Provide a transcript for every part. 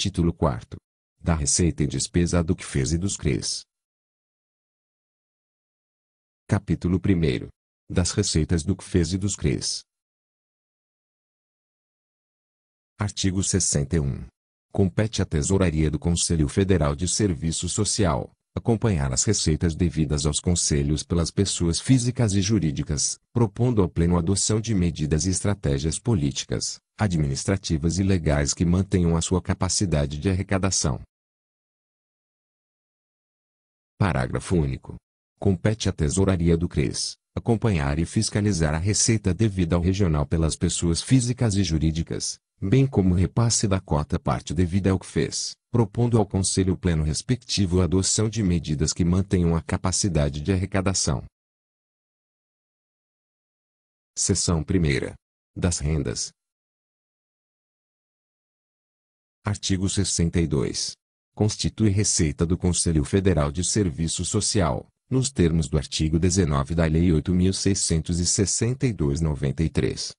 Título 4. Da receita e despesa do que fez e dos CREs. Capítulo 1. Das receitas do que fez e dos CREs. Artigo 61. Compete à Tesouraria do Conselho Federal de Serviço Social acompanhar as receitas devidas aos conselhos pelas pessoas físicas e jurídicas, propondo ao Pleno adoção de medidas e estratégias políticas, administrativas e legais que mantenham a sua capacidade de arrecadação. Parágrafo único. Compete à Tesouraria do CRES acompanhar e fiscalizar a receita devida ao regional pelas pessoas físicas e jurídicas, bem como repasse da cota parte devida ao que fez, propondo ao Conselho Pleno respectivo a adoção de medidas que mantenham a capacidade de arrecadação. Seção 1 das rendas. Artigo 62. Constitui receita do Conselho Federal de Serviço Social, nos termos do artigo 19 da Lei 8.662-93.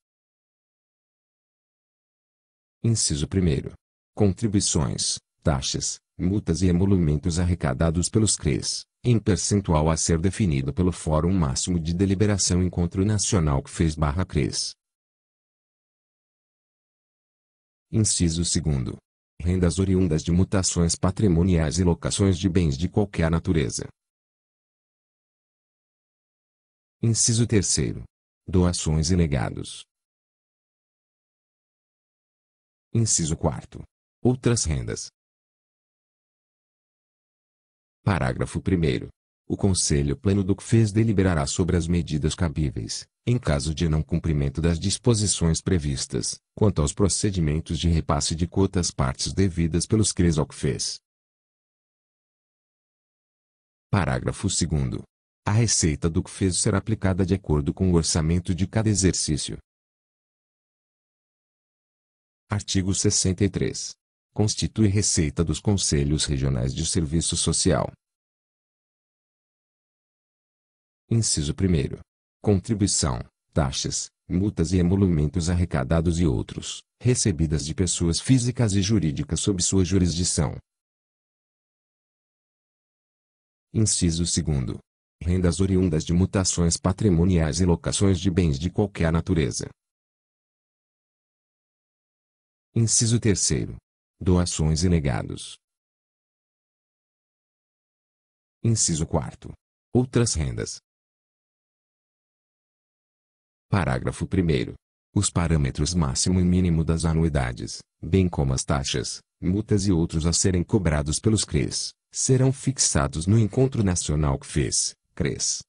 Inciso 1. Contribuições, taxas, multas e emolumentos arrecadados pelos CREs, em percentual a ser definido pelo Fórum Máximo de Deliberação Encontro Nacional que fez barra CREs. Inciso 2. Rendas oriundas de mutações patrimoniais e locações de bens de qualquer natureza. Inciso 3. Doações e legados. Inciso 4. Outras rendas. Parágrafo 1. O Conselho Pleno do CFES deliberará sobre as medidas cabíveis, em caso de não cumprimento das disposições previstas, quanto aos procedimentos de repasse de quotas partes devidas pelos CREs ao CFES. Parágrafo 2. A receita do CFES será aplicada de acordo com o orçamento de cada exercício. Artigo 63. Constitui receita dos Conselhos Regionais de Serviço Social. Inciso 1. Contribuição, taxas, multas e emolumentos arrecadados e outros, recebidas de pessoas físicas e jurídicas sob sua jurisdição. Inciso 2. Rendas oriundas de mutações patrimoniais e locações de bens de qualquer natureza. Inciso 3. Doações e legados. Inciso 4. Outras rendas. Parágrafo 1. Os parâmetros máximo e mínimo das anuidades, bem como as taxas, multas e outros a serem cobrados pelos CREs, serão fixados no Encontro Nacional CFES, CRES.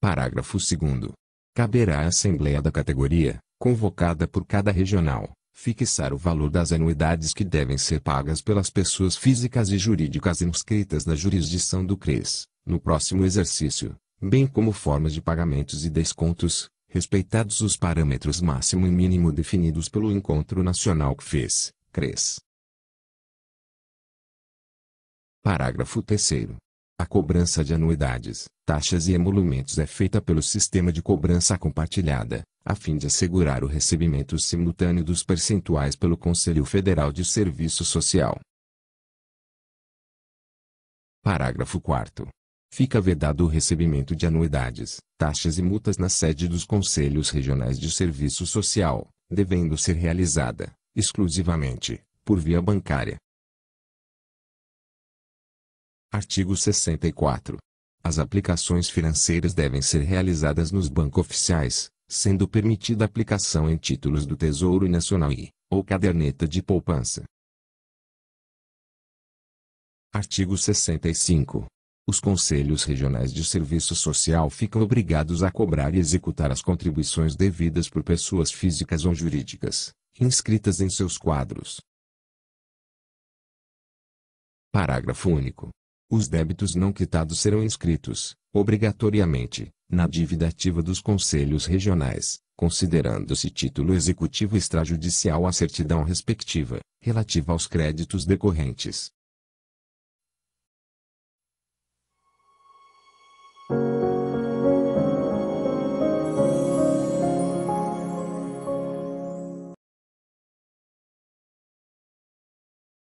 Parágrafo 2. Caberá à Assembleia da categoria, convocada por cada regional, fixar o valor das anuidades que devem ser pagas pelas pessoas físicas e jurídicas inscritas na jurisdição do CRES, no próximo exercício, bem como formas de pagamentos e descontos, respeitados os parâmetros máximo e mínimo definidos pelo Encontro Nacional CFES, CRES. Parágrafo 3 a cobrança de anuidades, taxas e emolumentos é feita pelo sistema de cobrança compartilhada, a fim de assegurar o recebimento simultâneo dos percentuais pelo Conselho Federal de Serviço Social. Parágrafo 4 Fica vedado o recebimento de anuidades, taxas e multas na sede dos Conselhos Regionais de Serviço Social, devendo ser realizada, exclusivamente, por via bancária. Artigo 64. As aplicações financeiras devem ser realizadas nos bancos oficiais, sendo permitida aplicação em títulos do Tesouro Nacional e, ou caderneta de poupança. Artigo 65. Os conselhos regionais de serviço social ficam obrigados a cobrar e executar as contribuições devidas por pessoas físicas ou jurídicas, inscritas em seus quadros. Parágrafo único. Os débitos não quitados serão inscritos, obrigatoriamente, na dívida ativa dos conselhos regionais, considerando-se título executivo extrajudicial a certidão respectiva, relativa aos créditos decorrentes,